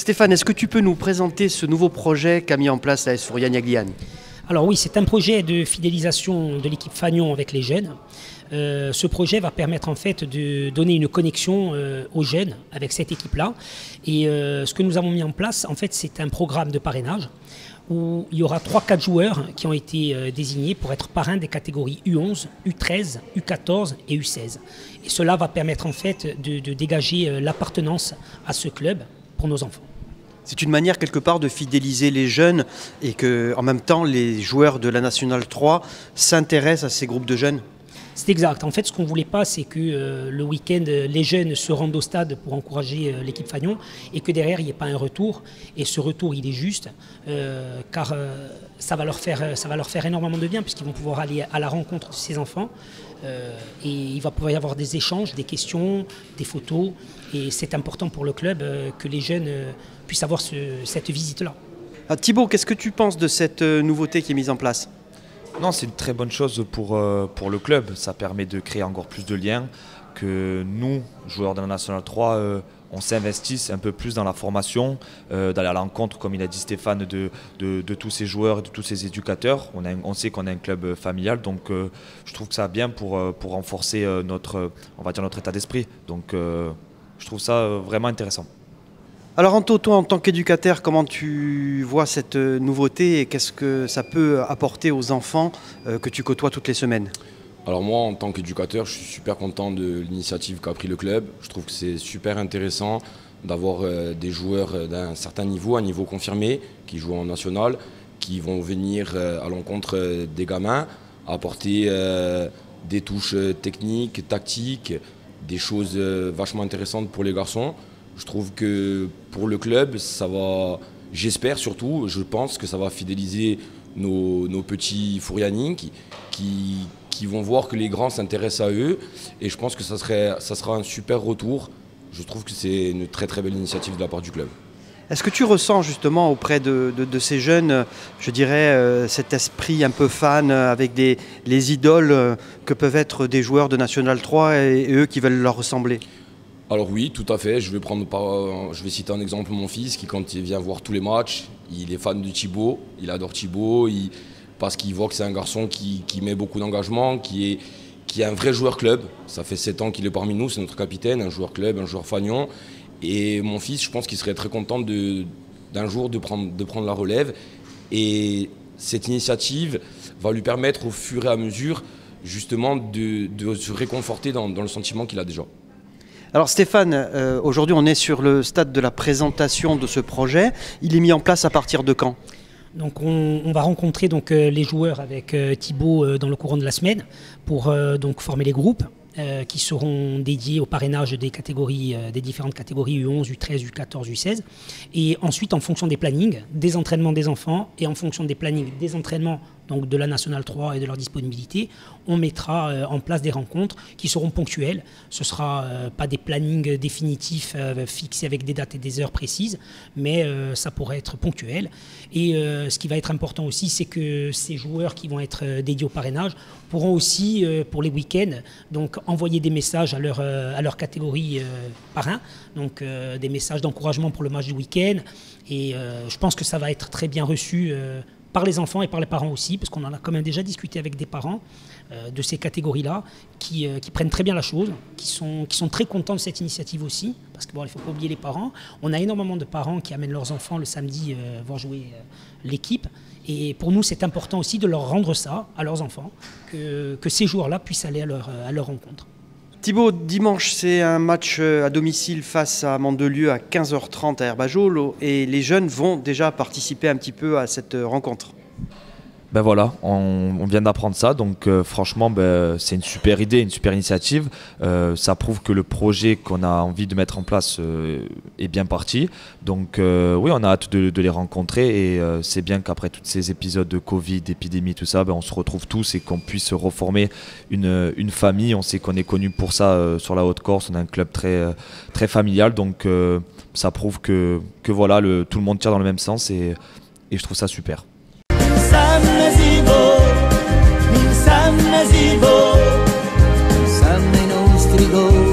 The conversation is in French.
Stéphane, est-ce que tu peux nous présenter ce nouveau projet qu'a mis en place la S Yagliani alors oui, c'est un projet de fidélisation de l'équipe Fagnon avec les jeunes. Euh, ce projet va permettre en fait de donner une connexion euh, aux jeunes avec cette équipe-là. Et euh, ce que nous avons mis en place, en fait, c'est un programme de parrainage où il y aura 3-4 joueurs qui ont été désignés pour être parrains des catégories U11, U13, U14 et U16. Et cela va permettre en fait de dégager l'appartenance à ce club pour nos enfants. C'est une manière quelque part de fidéliser les jeunes et que en même temps les joueurs de la Nationale 3 s'intéressent à ces groupes de jeunes c'est exact. En fait, ce qu'on ne voulait pas, c'est que euh, le week-end, les jeunes se rendent au stade pour encourager euh, l'équipe Fagnon et que derrière, il n'y ait pas un retour. Et ce retour, il est juste, euh, car ça, va leur faire, ça va leur faire énormément de bien, puisqu'ils vont pouvoir aller à la rencontre de ces enfants. et il va pouvoir y avoir des échanges, des questions, des photos. Et c'est important pour le club que les jeunes puissent avoir cette visite-là. Ah, Thibaut, qu'est-ce que tu penses de cette nouveauté qui est mise en place? Non, c'est une très bonne chose pour, euh, pour le club. Ça permet de créer encore plus de liens. Que nous, joueurs de la National 3, euh, on s'investisse un peu plus dans la formation, euh, d'aller à l'encontre, comme il a dit Stéphane, de, tous ces joueurs de tous ces éducateurs. On, sait qu'on est un club familial, donc je trouve que ça bien pour, pour renforcer notre, on va dire notre état d'esprit. Donc je trouve ça vraiment intéressant. Alors Anto, toi en tant qu'éducateur, comment tu vois cette euh, nouveauté et qu'est-ce que ça peut apporter aux enfants euh, que tu côtoies toutes les semaines? Alors moi, en tant qu'éducateur, je suis super content de l'initiative qu'a pris le club. Je trouve que c'est super intéressant d'avoir euh, des joueurs d'un certain niveau, un niveau confirmé, qui jouent en national, qui vont venir à l'encontre des gamins, apporter des touches techniques, tactiques, des choses vachement intéressantes pour les garçons. Je trouve que pour le club, ça va, j'espère surtout, je pense que ça va fidéliser nos, petits Fouriani qui, vont voir que les grands s'intéressent à eux. Et je pense que ça, serait, ça sera un super retour. Je trouve que c'est une très très belle initiative de la part du club. Est-ce que tu ressens justement auprès de, ces jeunes, je dirais, euh, cet esprit un peu fan avec des, les idoles euh, que peuvent être des joueurs de National 3 et eux qui veulent leur ressembler? Alors oui, tout à fait. Je vais, prendre, je vais citer un exemple, mon fils, qui quand il vient voir tous les matchs, il est fan de Thibaut, il adore Thibaut, parce qu'il voit que c'est un garçon qui, met beaucoup d'engagement, qui est, un vrai joueur club. Ça fait 7 ans qu'il est parmi nous, c'est notre capitaine, un joueur club, un joueur fagnon. Et mon fils, je pense qu'il serait très content d'un jour de prendre la relève. Et cette initiative va lui permettre au fur et à mesure justement de, se réconforter dans le sentiment qu'il a déjà. Alors Stéphane, euh, aujourd'hui on est sur le stade de la présentation de ce projet. Il est mis en place à partir de quand? On, va rencontrer donc euh, les joueurs avec euh, Thibaut dans le courant de la semaine pour donc former les groupes. qui seront dédiés au parrainage des catégories, des différentes catégories U11, U13, U14, U16. Et ensuite, en fonction des plannings, des entraînements des enfants et en fonction des plannings des entraînements de la Nationale 3 et de leur disponibilité, on mettra euh, en place des rencontres qui seront ponctuelles. Ce ne sera euh, pas des plannings définitifs euh, fixés avec des dates et des heures précises, mais ça pourrait être ponctuel. Et ce qui va être important aussi, c'est que ces joueurs qui vont être dédiés au parrainage pourront aussi, pour les week-ends, envoyer des messages à leur, à leur catégorie parrain, donc des messages d'encouragement pour le match du week-end. Et je pense que ça va être très bien reçu par les enfants et par les parents aussi, parce qu'on en a quand même déjà discuté avec des parents euh, de ces catégories-là, qui, euh, qui, prennent très bien la chose, qui sont, qui sont très contents de cette initiative aussi, parce qu'il bon, ne faut pas oublier les parents. On a énormément de parents qui amènent leurs enfants le samedi euh, voir jouer l'équipe, et pour nous c'est important aussi de leur rendre ça à leurs enfants, que, que ces joueurs-là puissent aller à leur, à leur rencontre. Thibaut, dimanche, c'est un match euh, à domicile face à Mandelieu à 15h30 à Herbajol et les jeunes vont déjà participer un petit peu à cette euh, rencontre. Ben voilà, on, vient d'apprendre ça, donc euh, franchement, ben, c'est une super idée, une super initiative. Euh, ça prouve que le projet qu'on a envie de mettre en place euh, est bien parti. Donc oui, on a hâte de, les rencontrer et c'est bien qu'après tous ces épisodes de Covid, d'épidémie, tout ça, ben, on se retrouve tous et qu'on puisse reformer une, famille. On sait qu'on est connu pour ça sur la Haute-Corse, on a un club très, familial, donc ça prouve que, voilà, le, tout le monde tire dans le même sens et je trouve ça super. میرسم nasivo, میرسم nasivo, San meno strigo